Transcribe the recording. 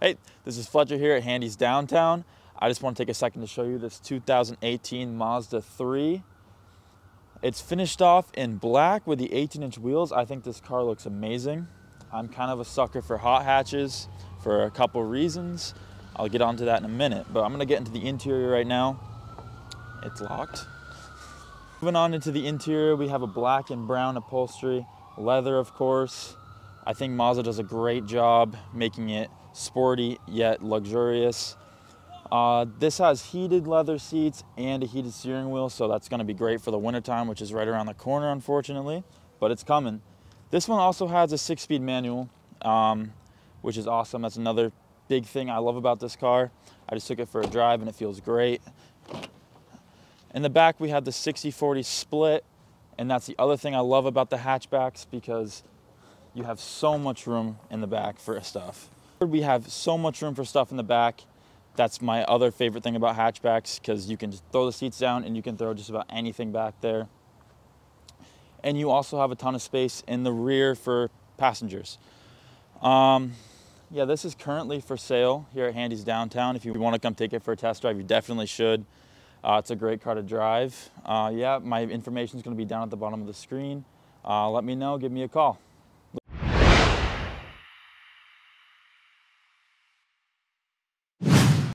Hey, this is Fletcher here at Handy's Downtown. I just want to take a second to show you this 2018 Mazda 3. It's finished off in black with the 18 inch wheels. I think this car looks amazing. I'm kind of a sucker for hot hatches for a couple reasons. I'll get onto that in a minute, but I'm gonna get into the interior right now. It's locked. Moving on into the interior, we have a black and brown upholstery, leather of course. I think Mazda does a great job making it sporty yet luxurious. Uh, this has heated leather seats and a heated steering wheel, so that's going to be great for the wintertime, which is right around the corner, unfortunately, but it's coming. This one also has a six speed manual, um, which is awesome. That's another big thing I love about this car. I just took it for a drive and it feels great. In the back, we have the 60 40 split, and that's the other thing I love about the hatchbacks because you have so much room in the back for stuff. We have so much room for stuff in the back. That's my other favorite thing about hatchbacks because you can just throw the seats down and you can throw just about anything back there. And you also have a ton of space in the rear for passengers. Um, yeah, this is currently for sale here at Handy's Downtown. If you want to come take it for a test drive, you definitely should. Uh, it's a great car to drive. Uh, yeah, my information is going to be down at the bottom of the screen. Uh, let me know, give me a call.